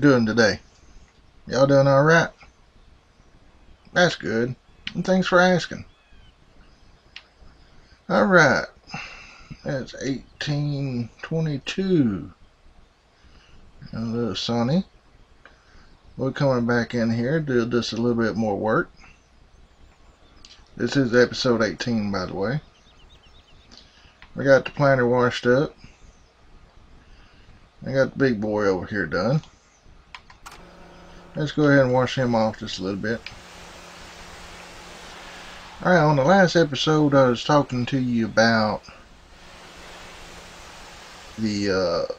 doing today? Y'all doing alright? That's good. And thanks for asking. Alright. That's 1822. A little sunny. We're coming back in here, do just a little bit more work. This is episode 18, by the way. I got the planter washed up. I got the big boy over here done. Let's go ahead and wash him off just a little bit. Alright, on the last episode I was talking to you about the uh,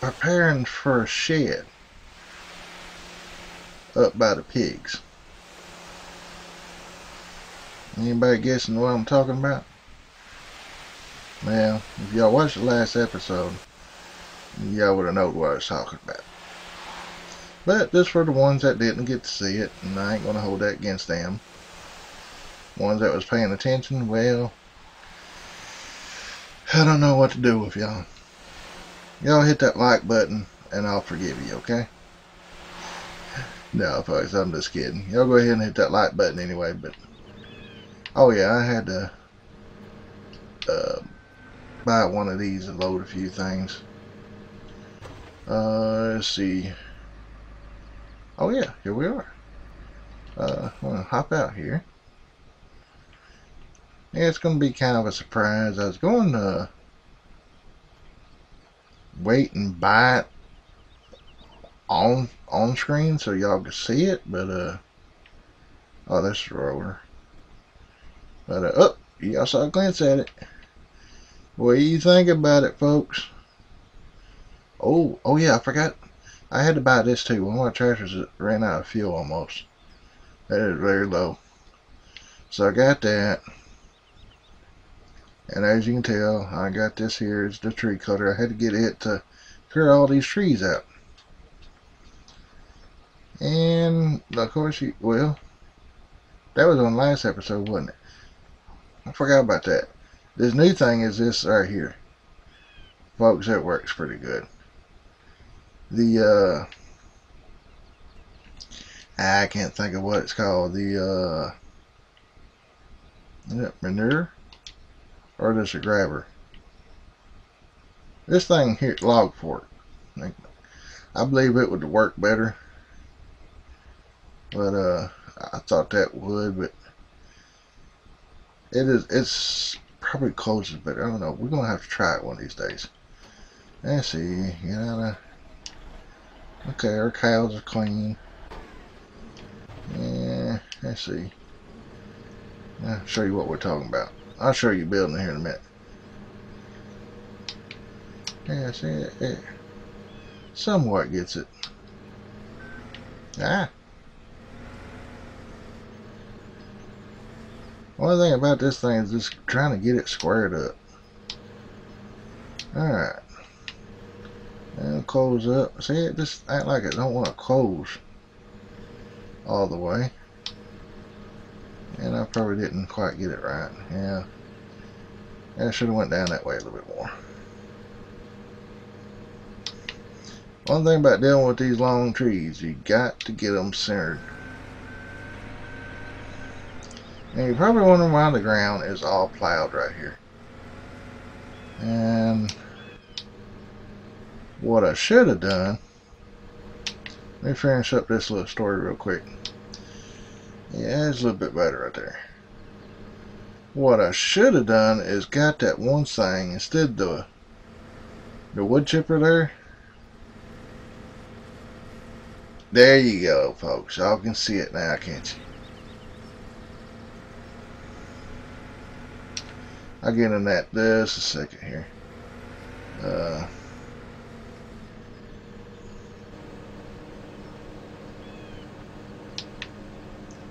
preparing for a shed up by the pigs. Anybody guessing what I'm talking about? Well, if y'all watched the last episode, y'all would have known what I was talking about. But just for the ones that didn't get to see it, and I ain't going to hold that against them. Ones that was paying attention, well, I don't know what to do with y'all. Y'all hit that like button, and I'll forgive you, okay? No, folks, I'm just kidding. Y'all go ahead and hit that like button anyway, but... Oh, yeah, I had to... Uh, buy one of these and load a few things. Uh, let's see. Oh yeah, here we are. Uh, I'm gonna hop out here. Yeah, it's gonna be kind of a surprise. I was going to wait and buy it on on screen so y'all could see it, but uh, oh, this roller. But uh, oh, y'all saw a glance at it. What do you think about it, folks? Oh, oh yeah, I forgot. I had to buy this too. One of my tractors ran out of fuel almost. That is very low. So I got that. And as you can tell, I got this here is the tree cutter. I had to get it to clear all these trees out. And of course, you, well, that was on last episode, wasn't it? I forgot about that. This new thing is this right here. Folks, it works pretty good the uh I can't think of what it's called. The uh manure? Or just a grabber? This thing here log fork. I believe it would work better. But uh I thought that would, but it is it's probably closest better. I don't know. We're gonna have to try it one of these days. Let's see, you know Okay, our cows are clean. Yeah, let's see. I'll show you what we're talking about. I'll show you building here in a minute. Yeah, see it, it somewhat gets it. Ah. One thing about this thing is just trying to get it squared up. Alright. And close up. See, it just act like it don't want to close all the way. And I probably didn't quite get it right. Yeah. I should have went down that way a little bit more. One thing about dealing with these long trees, you got to get them centered. And you're probably wondering why the ground is all plowed right here. And what I should have done, let me finish up this little story real quick. Yeah, it's a little bit better right there. What I should have done is got that one thing instead the the wood chipper there. There you go, folks. Y'all can see it now, can't you? I'll get in that just a second here. Uh,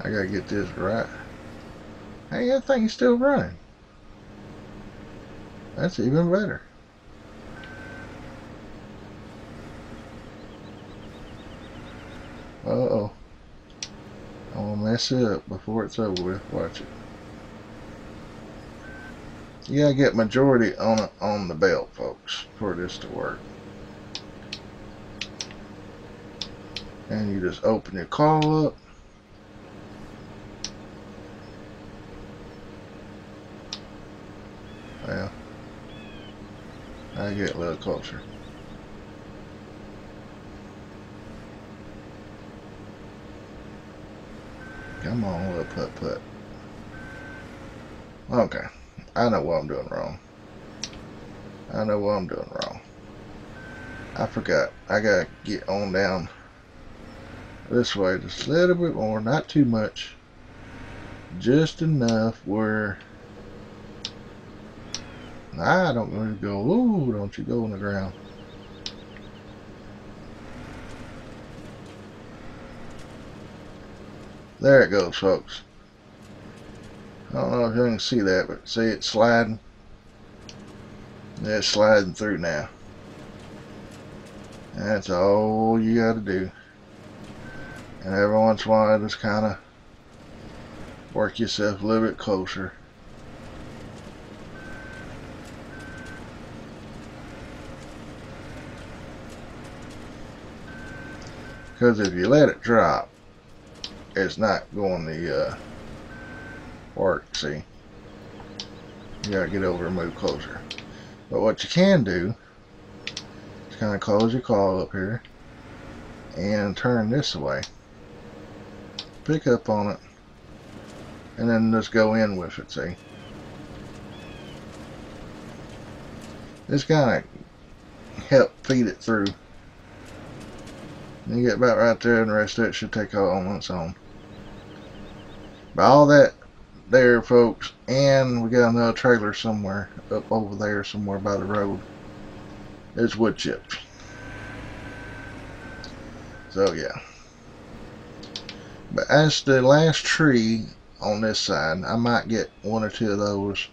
I gotta get this right. Hey, that thing's still running. That's even better. Uh-oh. I'm gonna mess it up before it's over with. Watch it. You gotta get majority on on the belt, folks, for this to work. and you just open your call up I get little closer come on little put put. Okay I know what I'm doing wrong. I know what I'm doing wrong. I forgot. I gotta get on down this way just a little bit more, not too much. Just enough where I don't want to go, ooh, don't you go on the ground. There it goes, folks. I don't know if you can see that, but see it sliding? Yeah, it's sliding through now. That's all you got to do. And every once in a while, just kind of work yourself a little bit closer. Because if you let it drop, it's not going to uh, work, see? You gotta get over and move closer. But what you can do is kind of close your call up here and turn this way pick up on it and then just go in with it see this kind of help feed it through you get about right there and the rest of it should take on its own but all that there folks and we got another trailer somewhere up over there somewhere by the road It's wood chips so yeah but as the last tree on this side, I might get one or two of those.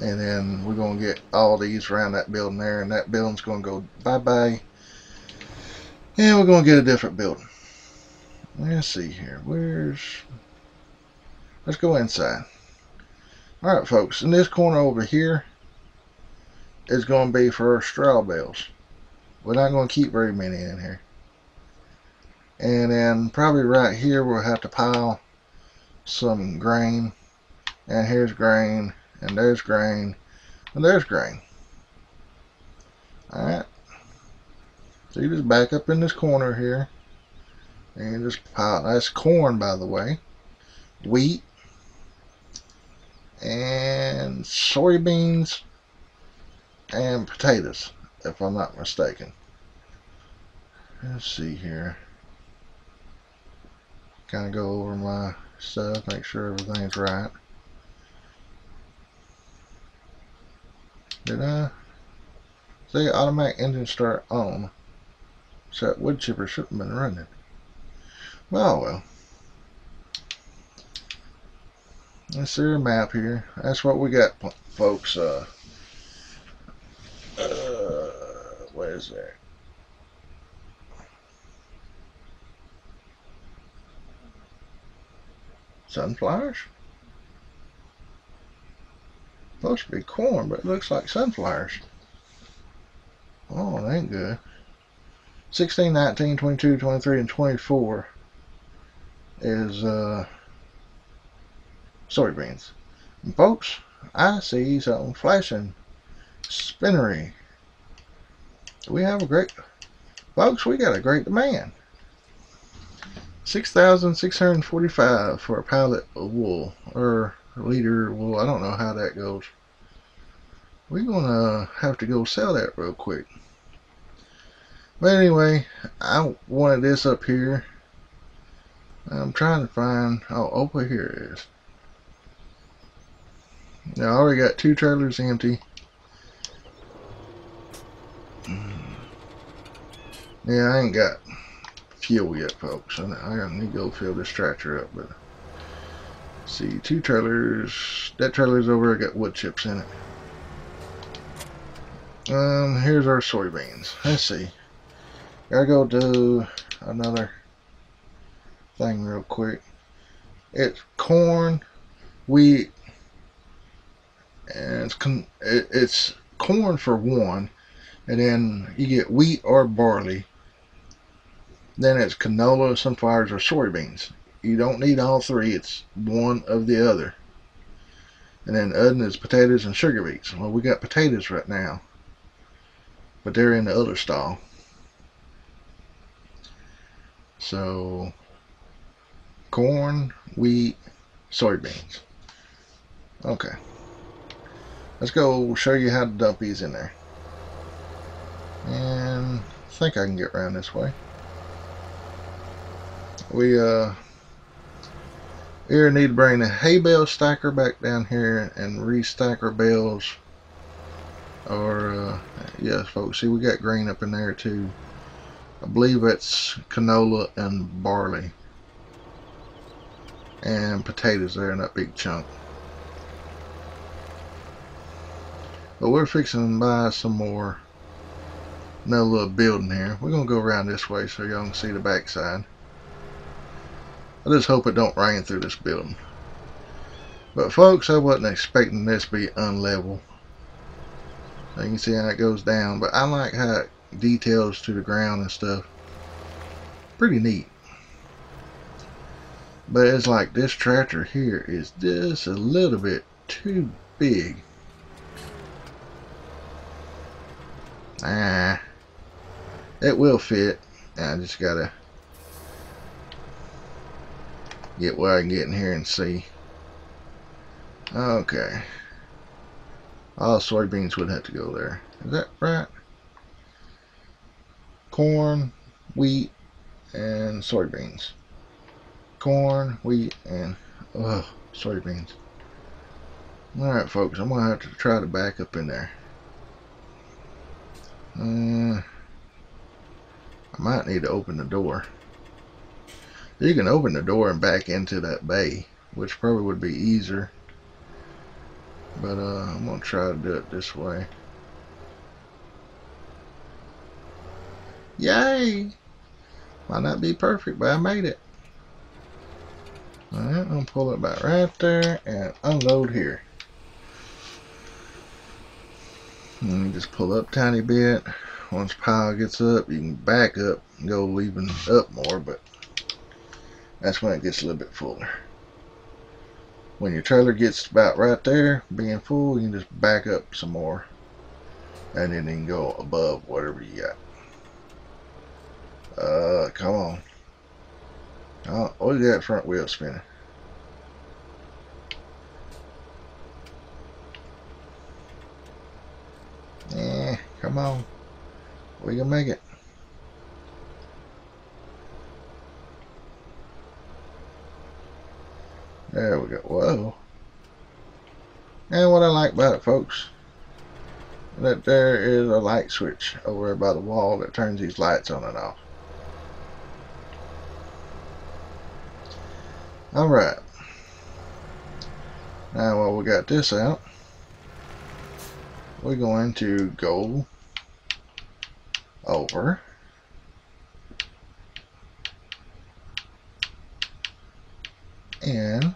And then we're going to get all these around that building there. And that building's going to go bye-bye. And we're going to get a different building. Let's see here. Where's... Let's go inside. Alright, folks. In this corner over here is going to be for straw bales. We're not going to keep very many in here and then probably right here we'll have to pile some grain and here's grain and there's grain and there's grain alright so you just back up in this corner here and just pile that's corn by the way wheat and soybeans and potatoes if I'm not mistaken let's see here kind of go over my stuff, make sure everything's right. Did I? See, automatic engine start on. So that wood chipper should have been running. Well, well. Let's see our map here. That's what we got, folks. Uh, uh, what is that? Sunflowers? Supposed to be corn, but it looks like sunflowers. Oh, that ain't good. 16, 19, 22, 23, and 24 is uh, soybeans. And folks, I see something flashing. Spinnery. We have a great, folks, we got a great demand. 6,645 for a pallet of wool, or liter wool, I don't know how that goes. We're going to have to go sell that real quick. But anyway, I wanted this up here. I'm trying to find, oh, over here it is. Now I already got two trailers empty. Yeah, I ain't got fuel yet, folks. I, I need to go fill this tractor up, but see, two trailers. That trailer's over. I got wood chips in it. Um, here's our soybeans. Let's see. Gotta go do another thing real quick. It's corn, wheat, and it's it's corn for one, and then you get wheat or barley Then it's canola, sunflowers, or soybeans. You don't need all three. It's one of the other. And then other is potatoes and sugar beets. Well, we got potatoes right now. But they're in the other stall. So, corn, wheat, soybeans. Okay. Let's go show you how to dump these in there. And I think I can get around this way. We uh here need to bring the hay bale stacker back down here and restack our bales. Or uh yes folks, see we got grain up in there too. I believe it's canola and barley. And potatoes there in that big chunk. But we're fixing to buy some more. Another little building here. We're going to go around this way so y'all can see the backside. I just hope it don't rain through this building. But folks, I wasn't expecting this to be unlevel. You can see how it goes down. But I like how it details to the ground and stuff. Pretty neat. But it's like this tractor here is just a little bit too big. Ah, it will fit. I just gotta get where I can get in here and see. Okay. All soybeans would have to go there. Is that right? Corn, wheat, and soybeans. Corn, wheat, and oh, soybeans. Alright folks, I'm going to have to try to back up in there. Uh, I might need to open the door. You can open the door and back into that bay, which probably would be easier. But uh, I'm going to try to do it this way. Yay! Might not be perfect, but I made it. Alright, I'm to pull it back right there and unload here. And just pull up tiny bit. Once pile gets up, you can back up and go even up more, but that's when it gets a little bit fuller. When your trailer gets about right there, being full, you can just back up some more. And then you can go above whatever you got. Uh, come on. Oh, look at that front wheel spinning. Eh, come on. We can make it. There we go. Whoa. And what I like about it, folks, that there is a light switch over by the wall that turns these lights on and off. Alright. Now while we got this out, we're going to go over and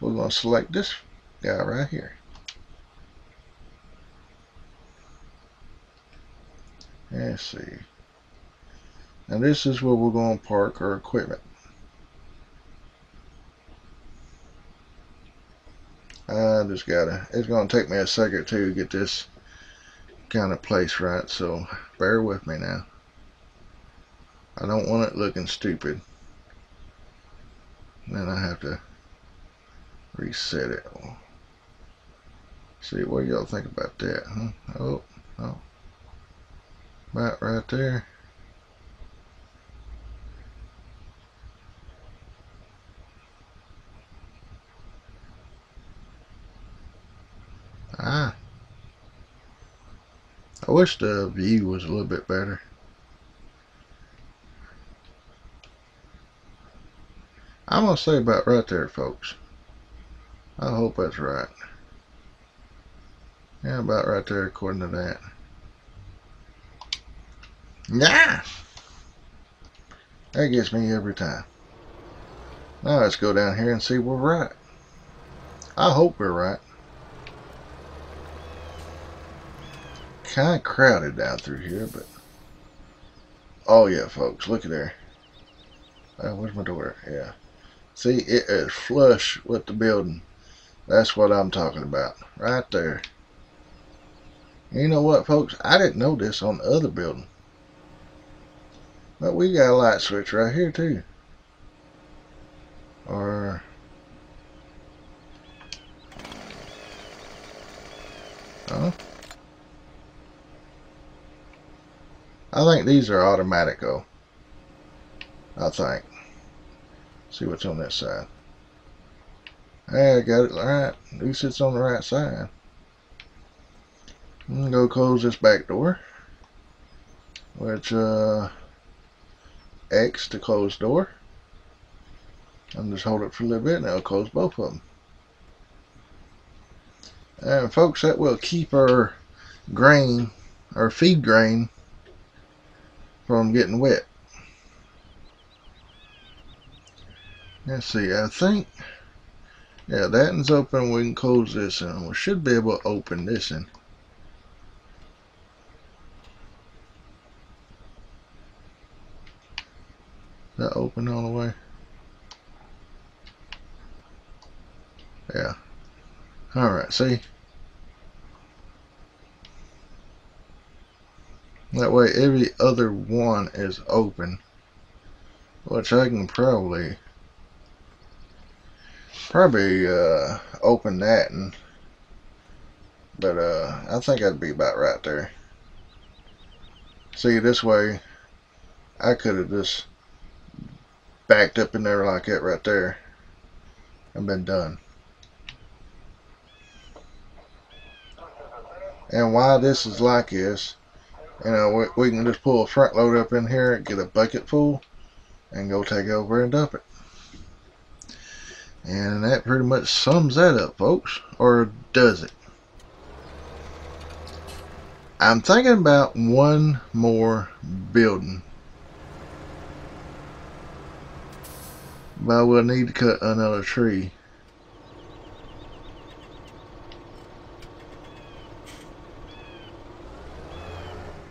we're going to select this guy right here. Let's see. And this is where we're going to park our equipment. I just gotta, it's gonna take me a second to get this kind of place right, so bear with me now. I don't want it looking stupid. Then I have to reset it. See, what y'all think about that, huh? Oh, oh. About right there. Ah. I wish the view was a little bit better. I'm going to say about right there, folks. I hope that's right. Yeah, about right there according to that. Yeah! That gets me every time. Now let's go down here and see we're right. I hope we're right. Kind of crowded down through here, but Oh yeah, folks, look at there. Uh, where's my door? Yeah. See, it is flush with the building. That's what I'm talking about. Right there. You know what, folks? I didn't know this on the other building. But we got a light switch right here, too. Or... Oh. I think these are automatic, though. I think. See what's on this side. Hey, I got it right. At least it's on the right side. I'm gonna go close this back door. Which, uh, X to close door. And just hold it for a little bit and it'll close both of them. And folks, that will keep our grain, our feed grain, from getting wet. Let's see, I think, yeah, that one's open. We can close this and we should be able to open this one. that open all the way? Yeah. Alright, see? That way every other one is open. Which I can probably probably uh, open that and but uh, I think I'd be about right there. See this way I could have just backed up in there like that right there and been done. And why this is like this, you uh, know, we, we can just pull a front load up in here, get a bucket full, and go take over and dump it. And that pretty much sums that up, folks. Or does it? I'm thinking about one more building But we'll need to cut another tree.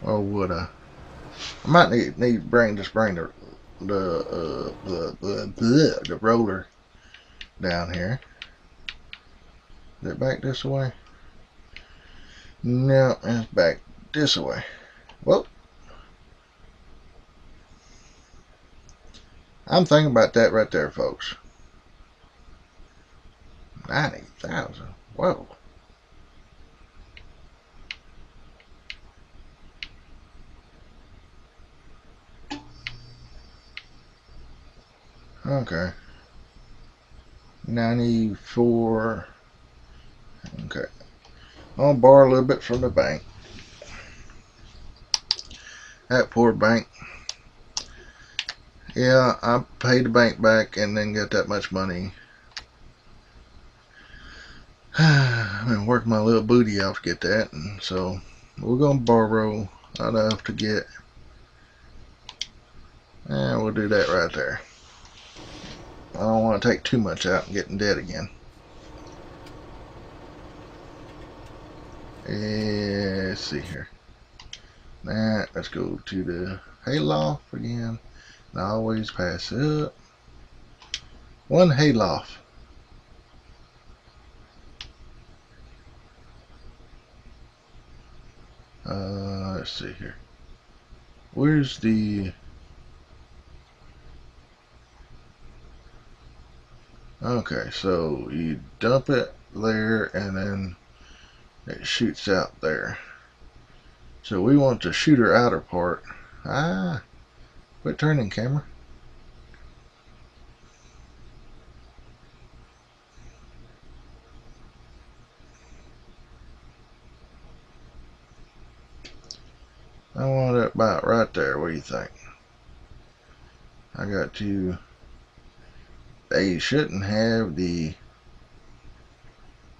Or would I? I might need need bring just bring the the uh, the, the, the the roller down here. Is it back this way? No, it's back this way. Well, I'm thinking about that right there, folks. 90,000. Whoa. Okay. 94. Okay. I'll borrow a little bit from the bank. That poor bank yeah, I paid the bank back and then got that much money. I've been working my little booty off to get that, and so we're gonna borrow enough to get, and we'll do that right there. I don't want to take too much out and get in debt again. Let's see here. That let's go to the hayloft again. I Always pass up. One hayloft. Uh, let's see here. Where's the... Okay, so you dump it there and then it shoots out there. So we want the shooter outer part. Ah, Quit turning, camera. I want it about right there. What do you think? I got to. They shouldn't have the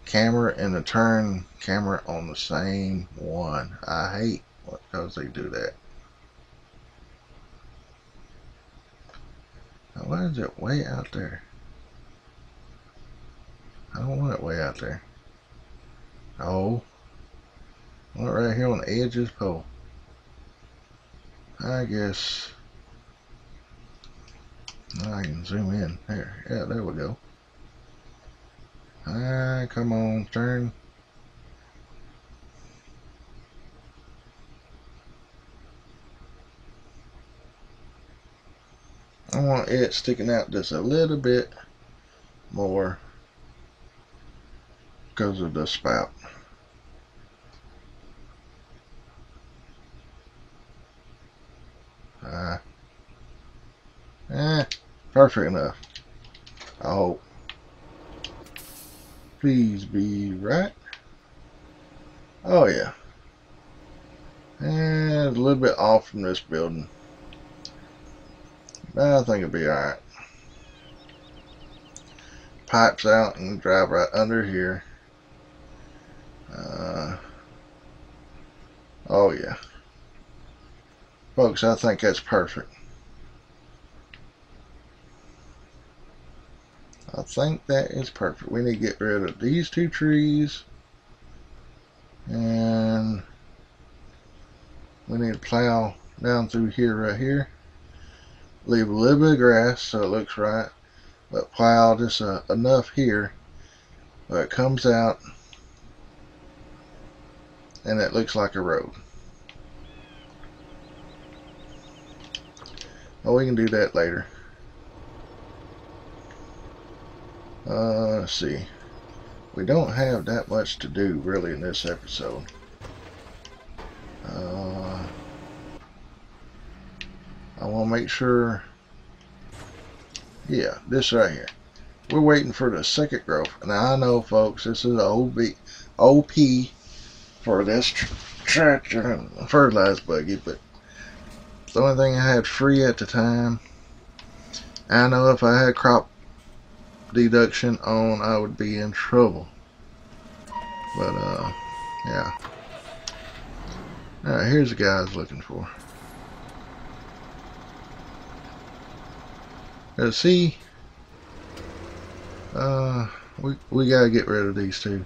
camera and the turn camera on the same one. I hate because they do that. Now, why is it way out there? I don't want it way out there. Oh. Want it right here on the edge of this pole. I guess I can zoom in. There, yeah, there we go. Ah, come on, turn. I want it sticking out just a little bit more because of the spout. Uh, eh, perfect enough. I hope. Please be right. Oh yeah. And a little bit off from this building. I think it'll be alright. Pipes out and drive right under here. Uh, oh yeah. Folks, I think that's perfect. I think that is perfect. We need to get rid of these two trees. And we need to plow down through here right here. Leave a little bit of grass so it looks right. But plow just uh, enough here where it comes out and it looks like a road. Oh, we can do that later. Uh, let's see. We don't have that much to do really in this episode. Uh, I want to make sure. Yeah, this right here. We're waiting for the second growth. Now I know, folks, this is OB, OP for this tractor fertilizer buggy, but the only thing I had free at the time. I know if I had crop destruction on, I would be in trouble. But, uh, yeah. Alright, here's the guy I was looking for. Let's see. Uh, we, we gotta get rid of these two.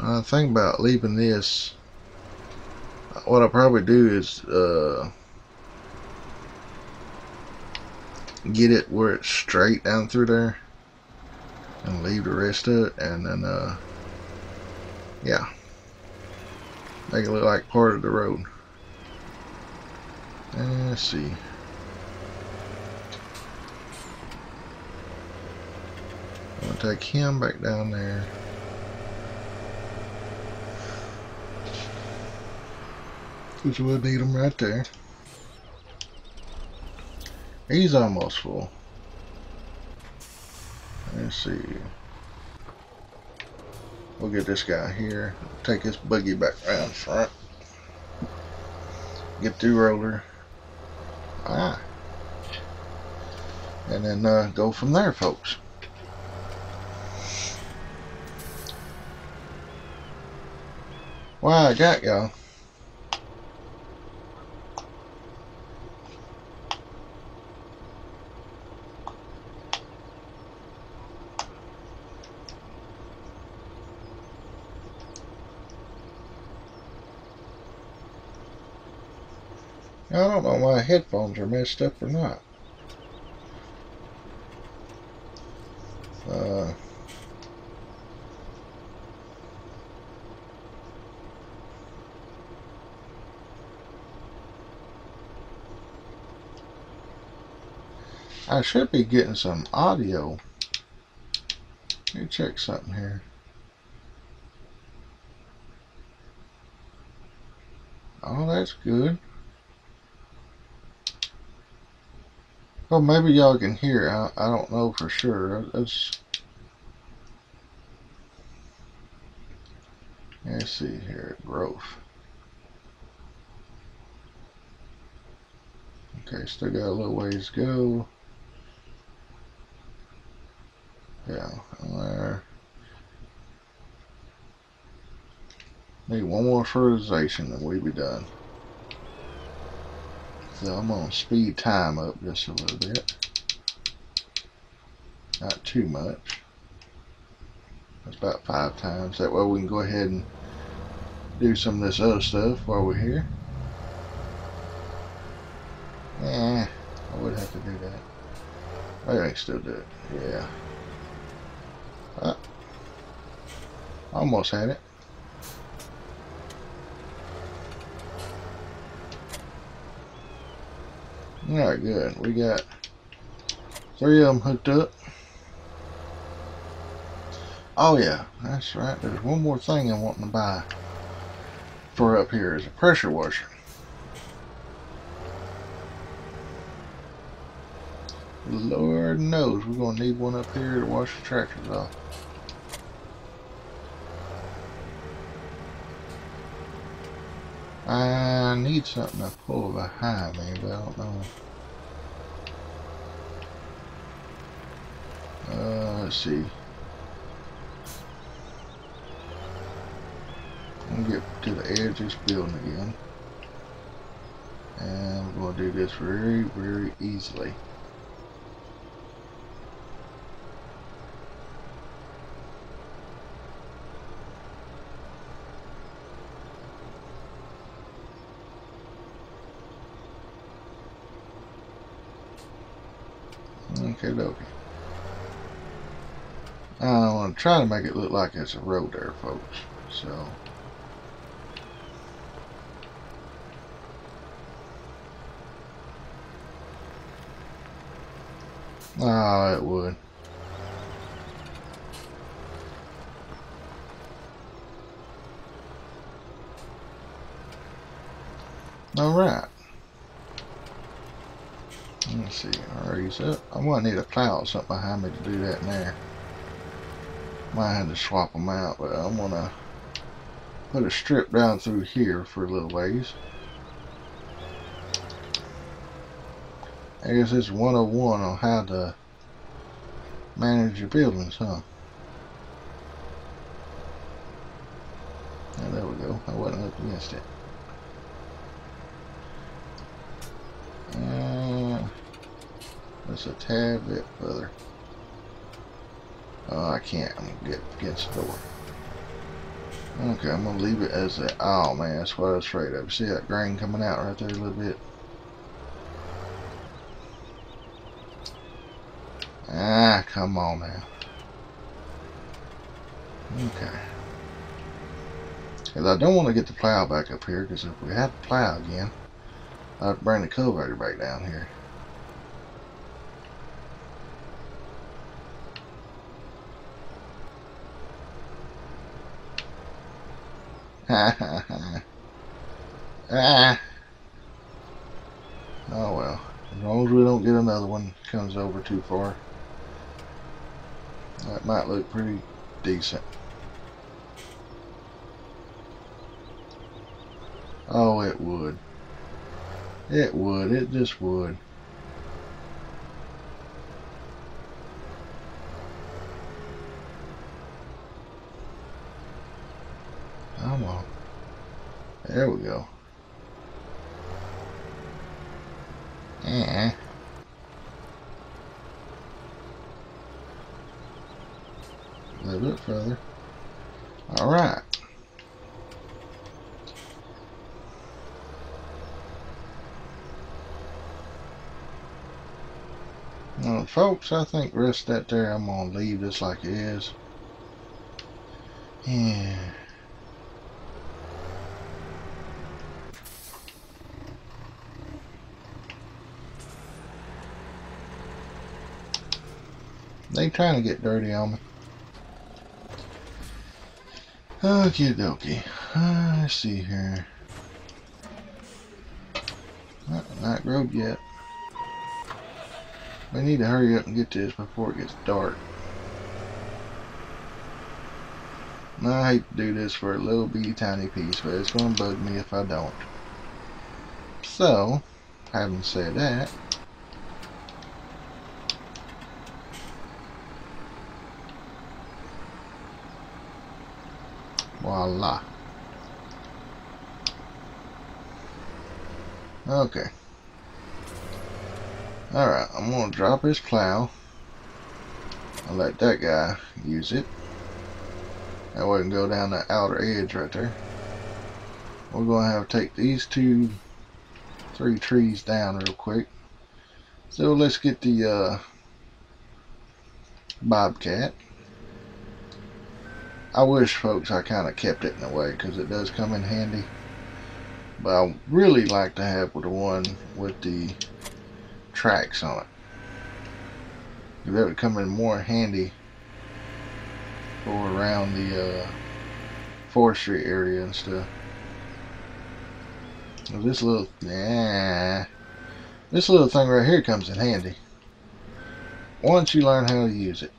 I think about leaving this. What I'll probably do is uh, get it where it's straight down through there and leave the rest of it and then uh, yeah make it look like part of the road. And let's see. I'm gonna take him back down there. Because we'll need him right there. He's almost full. Let's see. We'll get this guy here. Take his buggy back around front. Get the roller. Ah. And then uh, go from there, folks. Wow, I got y'all. I don't know why headphones are messed up or not. Uh, I should be getting some audio. Let me check something here. Oh, that's good. Well, maybe y'all can hear. I, I don't know for sure. Let's, let's see here. Growth. Okay, still got a little ways to go. Yeah, there. Need one more fertilization and we'll be done. So I'm going to speed time up just a little bit. Not too much. That's about five times. That way we can go ahead and do some of this other stuff while we're here. Yeah, I would have to do that. I can still do it. Yeah. Uh, almost had it. Alright, good. We got three of them hooked up. Oh yeah, that's right. There's one more thing I'm wanting to buy for up here is a pressure washer. Lord knows we're going to need one up here to wash the tractors off. I need something to pull behind me, I don't know. Uh, let's see. I'm gonna get to the edge of this building again. And we're gonna do this very, very easily. Okay, dokie. I want to try to make it look like it's a road there, folks. So. Oh, it would. All right. Let's see. Raise up. I'm gonna need a plow or something behind me to do that there. Might have to swap them out, but I'm gonna put a strip down through here for a little ways. I guess it's 101 on how to manage your buildings, huh? There we go. I wasn't up against it. That's a tad bit further. Oh, I can't. I'm to get against the door. Okay, I'm to leave it as a... Oh, man, that's what I was afraid of. See that grain coming out right there a little bit? Ah, come on now. Okay. Because I don't want to get the plow back up here, because if we have to plow again, I'd bring the cultivator back down here. Ah. Oh well. As long as we don't get another one comes over too far. That might look pretty decent. Oh, it would. It would. It just would. Come on. There we go. Yeah. a little bit further. All right. Well, folks, I think rest that there, I'm going to leave this like it is. Yeah. They trying to get dirty on me. Okie dokie. Uh, let's see here. Not night road yet. We need to hurry up and get this before it gets dark. I hate to do this for a little bitty tiny piece, but it's going to bug me if I don't. So, having said that, Voila. Okay. Alright, I'm going to drop his plow. I'll let that guy use it. That way can go down the outer edge right there. We're going to have to take these two, three trees down real quick. So let's get the uh, Bobcat. I wish, folks, I kind of kept it in the way because it does come in handy. But I really like to have the one with the tracks on it. That would come in more handy for around the uh, forestry area and stuff. this little, yeah, this little thing right here comes in handy once you learn how to use it.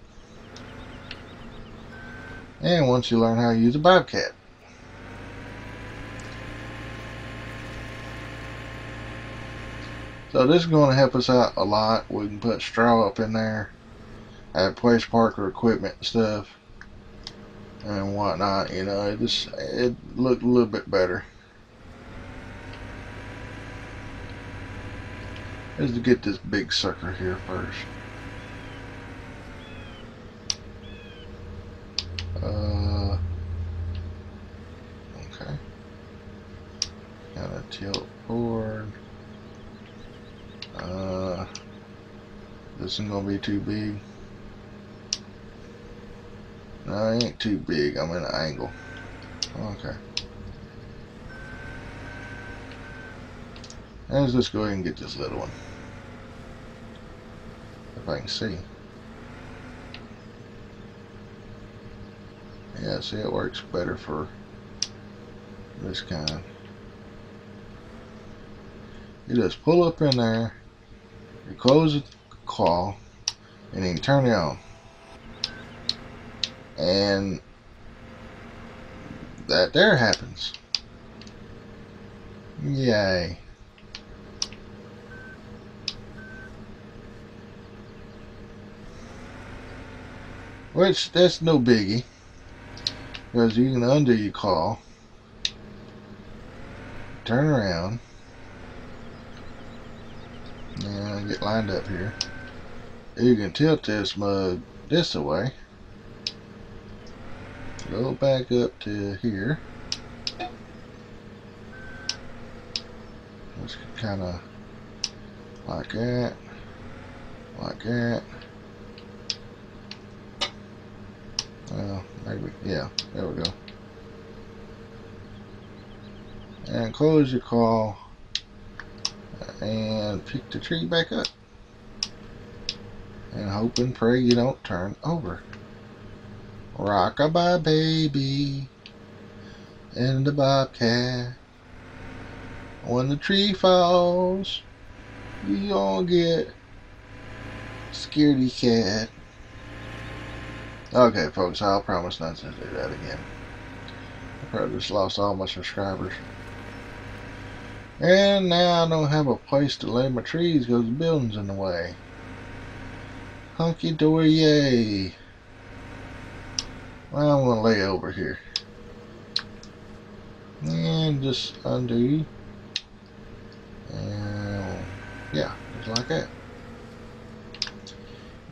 And once you learn how to use a Bobcat. So this is going to help us out a lot. We can put straw up in there. Have place Parker equipment and stuff. And whatnot, you know, it just, it looked a little bit better. Let's get this big sucker here first. Uh, okay. Gotta tilt forward. Uh, this isn't gonna be too big. No, it ain't too big. I'm in an angle. Okay. Let's just go ahead and get this little one. If I can see. Yeah, see it works better for this kind. You just pull up in there, you close the call and then turn it on. And that there happens. Yay. Which, that's no biggie. Because you can undo your call, turn around, get lined up here. You can tilt this mug this way, go back up to here. Just kind of like that, like that. Well, maybe, yeah, there we go. And close your call and pick the tree back up. And hope and pray you don't turn over. Rockabye baby and the bobcat. When the tree falls, you all get scaredy cat. Okay, folks, I'll promise not to do that again. I probably just lost all my subscribers. And now I don't have a place to lay my trees because the building's in the way. Hunky dory yay. Well, I'm to lay over here. And just undo. And yeah, just like that.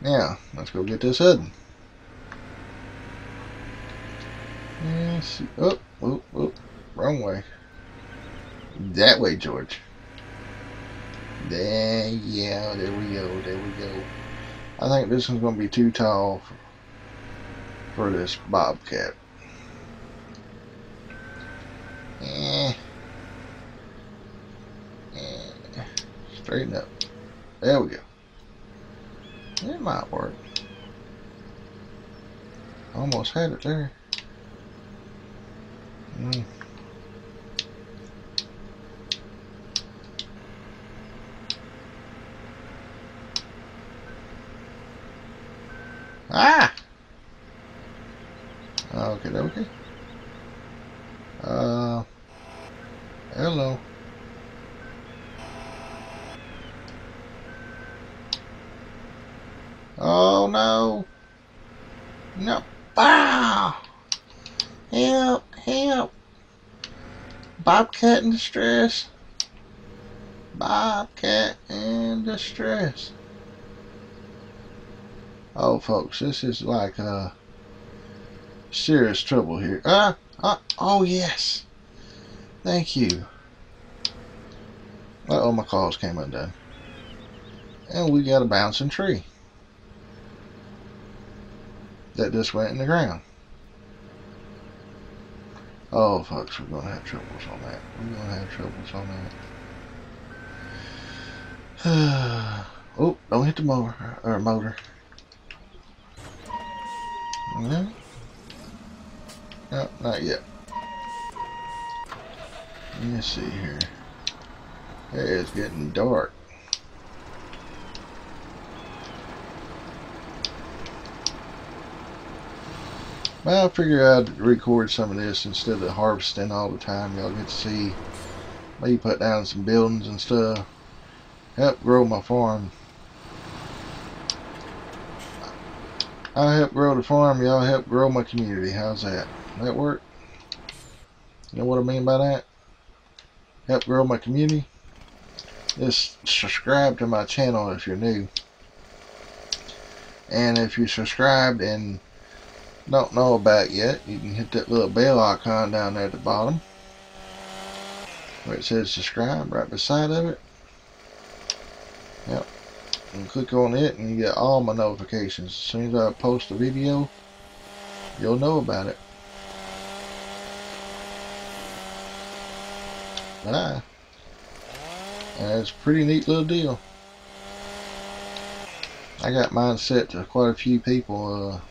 Now, let's go get this hood. Yes. Oh, oh, oh. Wrong way. That way, George. There, yeah, there we go, there we go. I think this one's going to be too tall for, for this bobcat. Eh. Eh. Straighten up. There we go. It might work. Almost had it there. Mm. Ah! Okay, okay. Uh, hello. Oh no! No! Ah! Help! Help! Bobcat in distress. Bobcat in distress. Oh, folks, this is like uh, serious trouble here. Ah, ah, oh yes. Thank you. Uh oh, my calls came undone. And we got a bouncing tree. That just went in the ground. Oh, folks, we're going to have troubles on that. We're going to have troubles on that. oh, don't hit the motor. Or motor. No. No, not yet. Let me see here. Hey, It's getting dark. Well, I figure I'd record some of this instead of harvesting all the time. Y'all get to see me put down some buildings and stuff. Help grow my farm. I help grow the farm, y'all help grow my community. How's that? That work? You know what I mean by that? Help grow my community. Just subscribe to my channel if you're new. And if you subscribed and don't know about yet, you can hit that little bell icon down there at the bottom. Where it says subscribe right beside of it. Yep and click on it and you get all my notifications. As soon as I post a video, you'll know about it. Ah, that's a pretty neat little deal. I got mine set to quite a few people.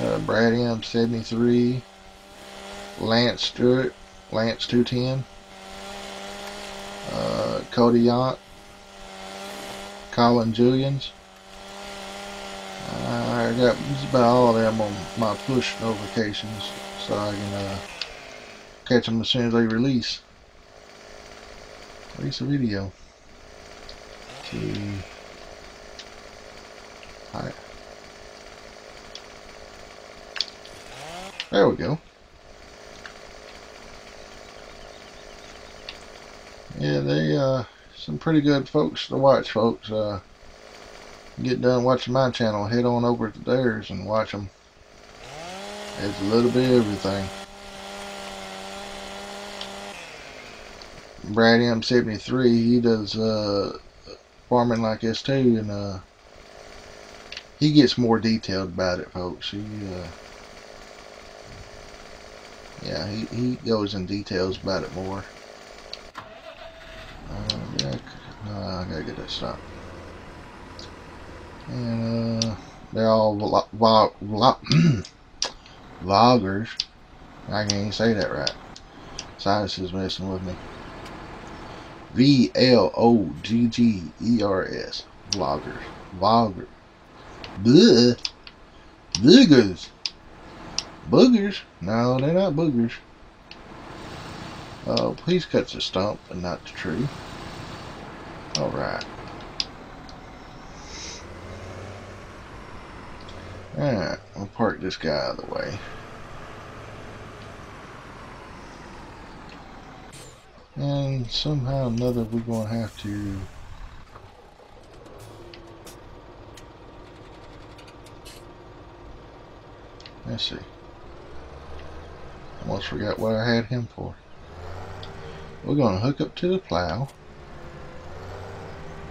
Uh, uh, Brad M73, Lance Stewart, Lance 210 uh, Cody Yacht, Colin Julians. I got about all of them on my push notifications so I can uh, catch them as soon as they release. Release a video. To. There we go. yeah, they uh, some pretty good folks to watch, folks. Uh, get done watching my channel, head on over to theirs and watch them. It's a little bit of everything. Brad M73, he does uh, farming like this too, and uh, he gets more detailed about it, folks. He, uh, yeah, he, he goes in details about it more. Uh, yeah, no, I gotta get that stopped. And uh, they're all vloggers. I can't even say that right. Science is messing with me. V L O G G E R S. Vloggers. Vlogger. Bleh. Boogers. Boogers? No, they're not boogers. Oh, please cut the stump and not the tree. Alright. Alright, I'll park this guy out of the way. And somehow or another we're going to have to Let's see. Almost forgot what I had him for. We're going to hook up to the plow.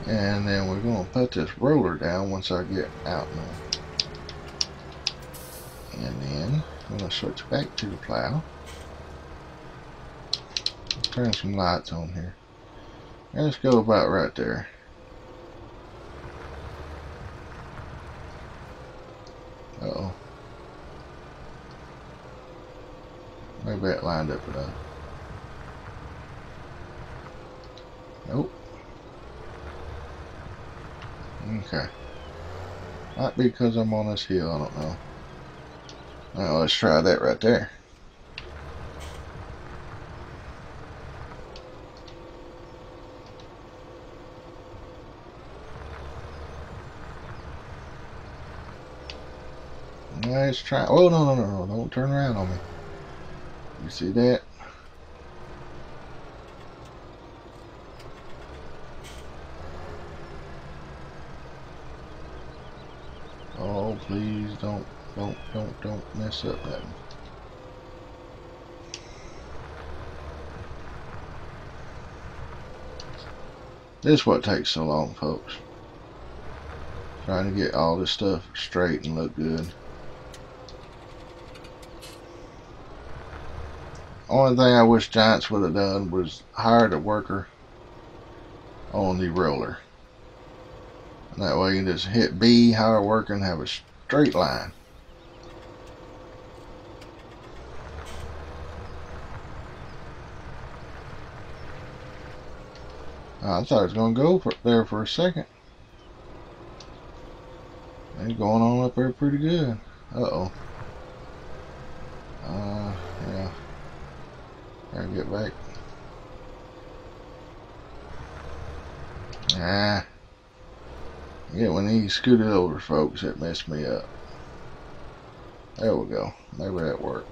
And then we're going to put this roller down once I get out now. And then I'm going to switch back to the plow. Turn some lights on here. Let's go about right there. Uh oh Maybe that lined up enough. Nope. Okay. Might be because I'm on this hill, I don't know. Well, let's try that right there. Let's try. Oh, no, no, no, no. Don't turn around on me. You see that? Please don't, don't, mess up nothing. This is what takes so long, folks. Trying to get all this stuff straight and look good. Only thing I wish Giants would have done was hired a worker on the roller. And that way you can just hit B, hire worker, and have a straight line. I thought it was going to go for, there for a second. It's going on up there pretty good. Uh-oh. Uh, yeah. Gotta get back. Ah. Yeah, when these scooted over, folks, it messed me up. There we go. Maybe that worked.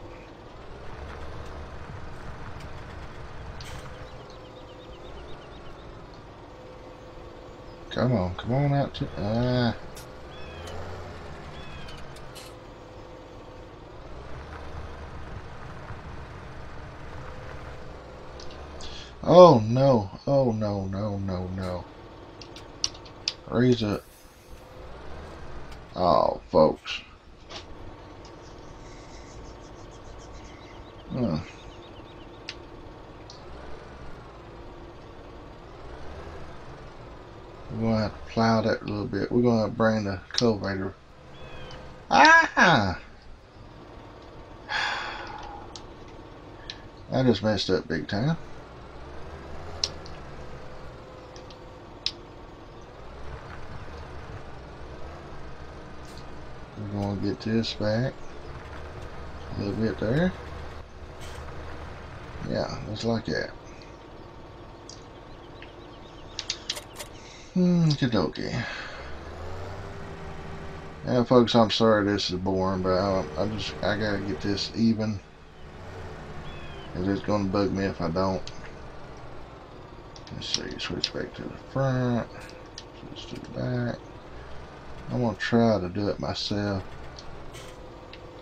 Come on, come on out to... Ah. Oh no, oh no, no, no, no. Raise it. Oh, folks. Hmm. We're to have to plow that a little bit. We're going to bring the cultivator. Ah! I just messed up big time. We're to get this back. A little bit there. Yeah, just like that. Hmm, Okie dokie. Yeah, folks, I'm sorry this is boring, but I, I just, I gotta get this even. And it's gonna bug me if I don't. Let's see, switch back to the front, switch to the back. I'm gonna try to do it myself.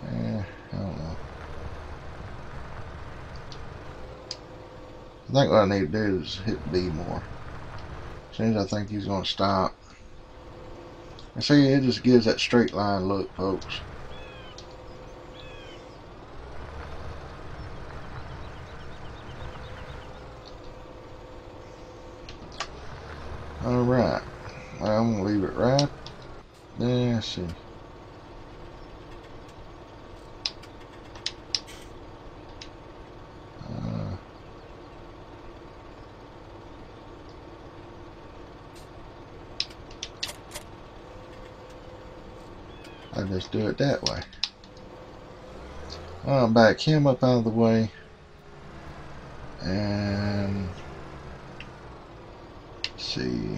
Yeah, I don't know. I think what I need to do is hit B more. Soon as I think he's going to stop. And see, it just gives that straight line look, folks. Alright. I'm going to leave it right there. Let's see. Just do it that way. I'll back him up out of the way. And see.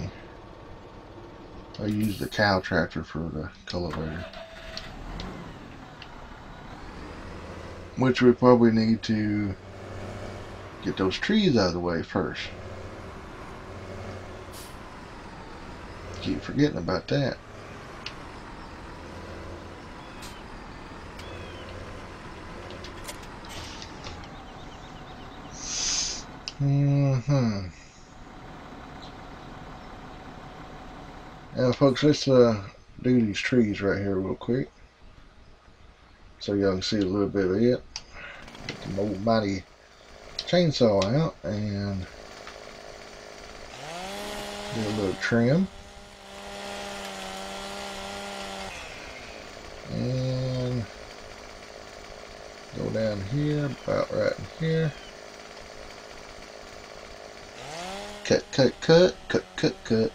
I use the cow tractor for the cultivator. Which we probably need to get those trees out of the way first. Keep forgetting about that. Mm-hmm. Now, folks, let's uh, do these trees right here real quick. So y'all can see a little bit of it. Get the old mighty chainsaw out and do a little trim. And go down here, about right in here. Cut, cut, cut, cut, cut, cut.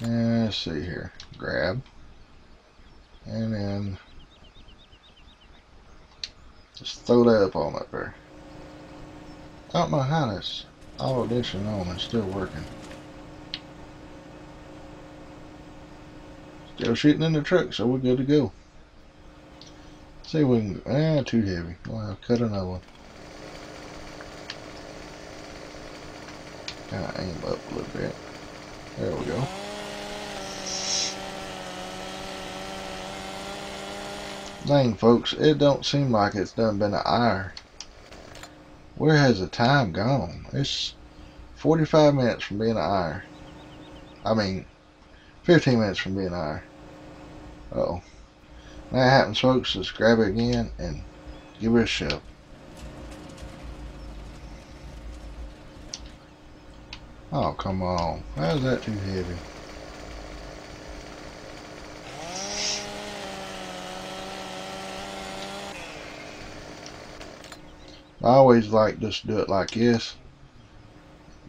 And let's see here. Grab. And then just throw that up on up there. Know how this auto addition on and still working. Still shooting in the truck, so we're good to go. See if we can, ah, too heavy. Well, cut another one. kind of aim up a little bit. There we go. Dang, folks, it don't seem like it's done been an hour. Where has the time gone? It's 45 minutes from being an hour. I mean, 15 minutes from being an hour. Uh oh That happens, folks. Let's grab it again and give it a shove. Oh, come on. How's that too heavy? I always like just do it like this.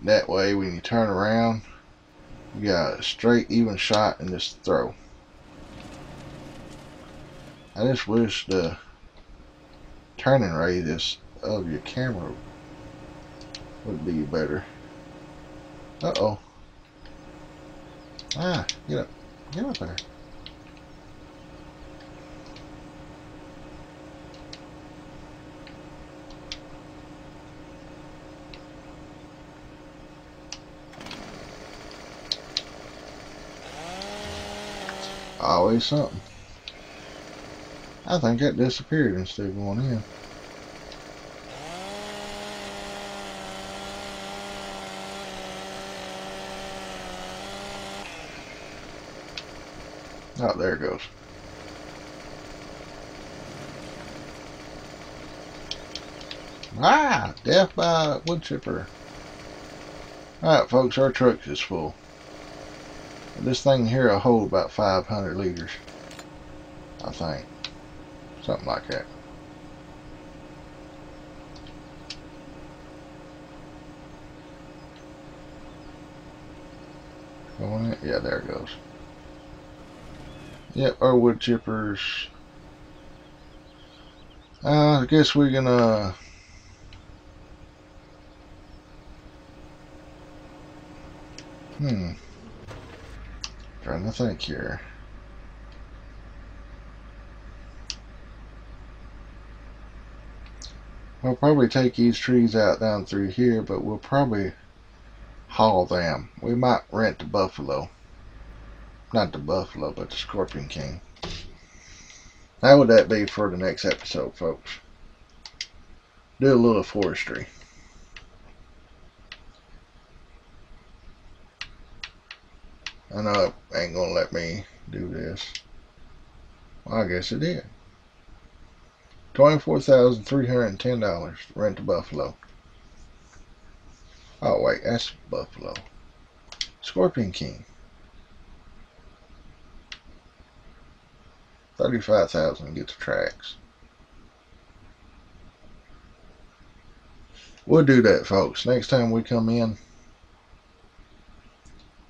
That way when you turn around, you got a straight even shot and just throw. I just wish the turning radius of your camera would be better. Uh-oh. Ah, get up. Get up there. Always something. I think that disappeared instead of going in. Oh, there it goes. Ah, death by wood chipper. Alright, folks, our truck is full. This thing here will hold about 500 liters. I think. Something like that. Yeah, there it goes. Yep, our wood chippers. Uh, I guess we're gonna Hmm. Trying to think here. We'll probably take these trees out down through here, but we'll probably haul them. We might rent the buffalo. Not the buffalo, but the Scorpion King. How would that be for the next episode, folks? Do a little forestry. I know it ain't gonna let me do this. Well, I guess it did. $24,310 rent to Buffalo. Oh, wait, that's Buffalo. Scorpion King. 35000 get the tracks. We'll do that, folks. Next time we come in,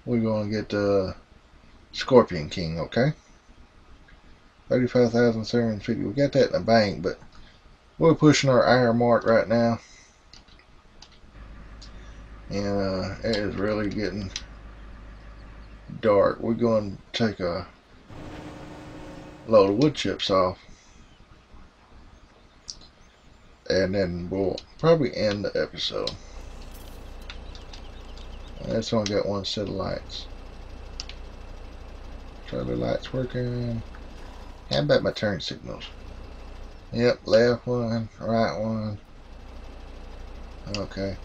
we're going to get the Scorpion King, okay? 35,750. We got that in the bank, but we're pushing our iron mark right now. And uh, it is really getting dark. We're going to take a load of wood chips off. And then we'll probably end the episode. That's only got one set of lights. Trailer lights working. How about my turn signals? Yep, left one, right one. Okay.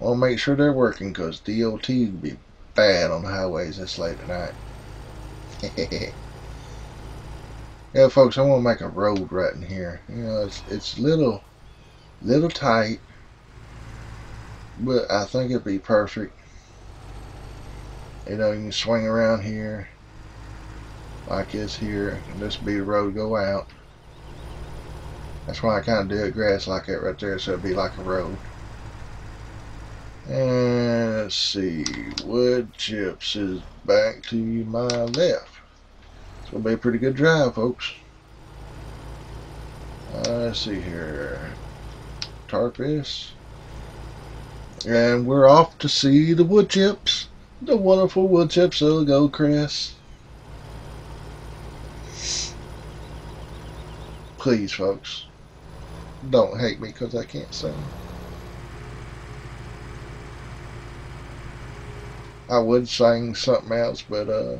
Well, make sure they're working because DOT would be bad on the highways this late at night. yeah, folks, I want to make a road right in here. You know, it's it's little, little tight, but I think it'd be perfect. You know, you can swing around here like this here, and this be the road go out. That's why I kind of do it grass like that right there, so it'd be like a road. And let's see, wood chips is back to my left. Gonna be a pretty good drive, folks. Uh, let's see here, Tarpus, and we're off to see the wood chips, the wonderful wood chips the Crest. Please, folks, don't hate me because I can't sing. I would sing something else, but uh,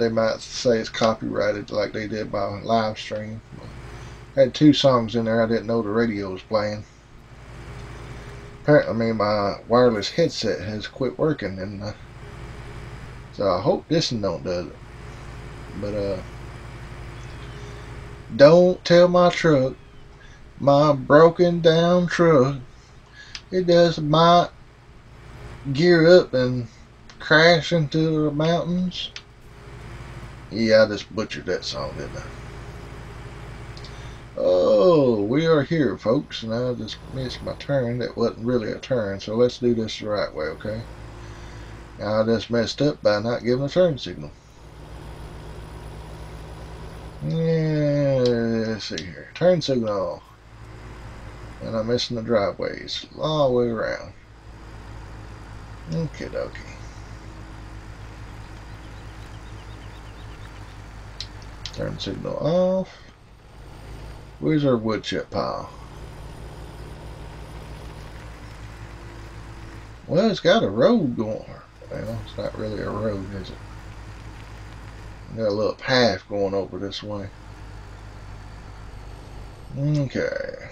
they might say it's copyrighted like they did by live stream. I had two songs in there I didn't know the radio was playing. Apparently, I mean, my wireless headset has quit working, and uh, so I hope this one don't do it. But uh, don't tell my truck, my broken down truck, it does might gear up and crash into the mountains. Yeah, I just butchered that song, didn't I? Oh, we are here, folks, and I just missed my turn. That wasn't really a turn, so let's do this the right way, okay? I just messed up by not giving a turn signal. Yeah, let's see here. Turn signal. And I'm missing the driveways all the way around. Okay, dokie. Turn signal off. Where's our wood chip pile? Well, it's got a road going. Well, it's not really a road, is it? Got a little path going over this way. Okay.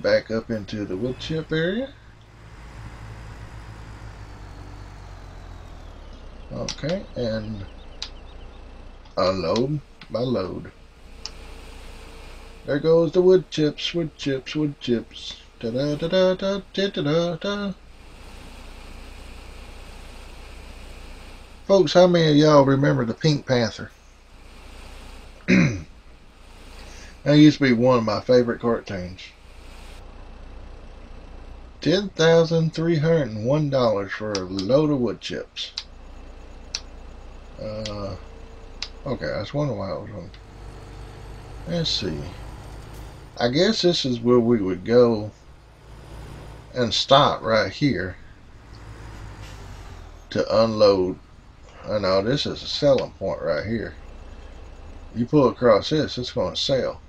Back up into the wood chip area. Okay, and unload my load. There goes the wood chips, wood chips, wood chips. Da da da da da da da da. da. Folks, how many of y'all remember the Pink Panther? that used to be one of my favorite cartoons. $10,301 for a load of wood chips. Uh, okay, I was wondering why I was on. Let's see. I guess this is where we would go and stop right here to unload. Oh, I know this is a selling point right here. You pull across this, it's going to sell.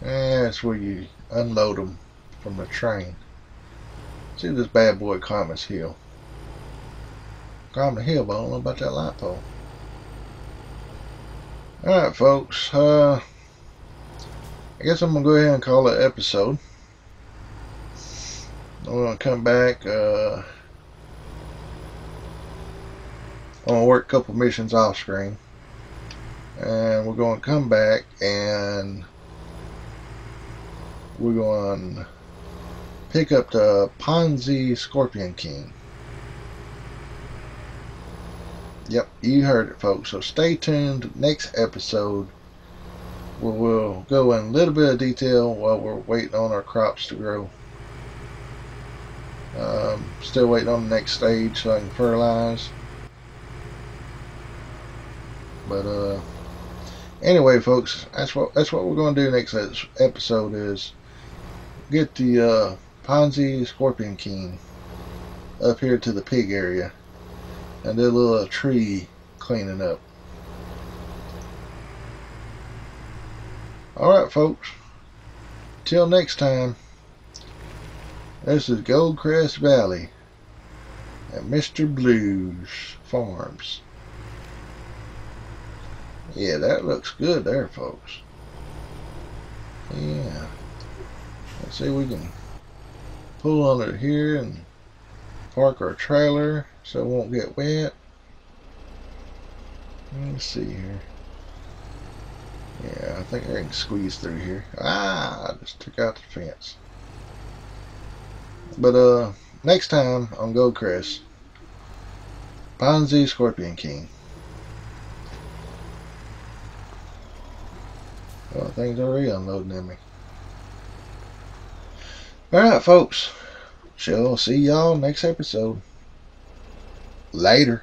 That's where you unload them from the train. See this bad boy Commerce Hill. Climb the hill, but I don't know about that light pole. Alright, folks. Uh, I guess I'm going to go ahead and call it episode. I'm going to come back. Uh, I'm going to work a couple missions off screen. And we're going to come back and we're going to pick up the Ponsse Scorpion King. Yep, you heard it, folks. So stay tuned. Next episode, we will go in a little bit of detail while we're waiting on our crops to grow. Um, still waiting on the next stage so I can fertilize. But uh, anyway, folks, that's what that's what we're going to do next episode is get the uh, Ponsse Scorpion King up here to the pig area and a little uh, tree cleaning up. Alright folks, till next time, this is Goldcrest Valley at Mr. Blues Farms. Yeah, that looks good there folks. Yeah. Let's see we can pull under here and park our trailer so it won't get wet. Let's see here. Yeah, I think I can squeeze through here. Ah, I just took out the fence. But uh, next time on Goldcrest, Ponsse Scorpion King. Well, things are unloading in me. Alright, folks. Shall see y'all next episode. Later.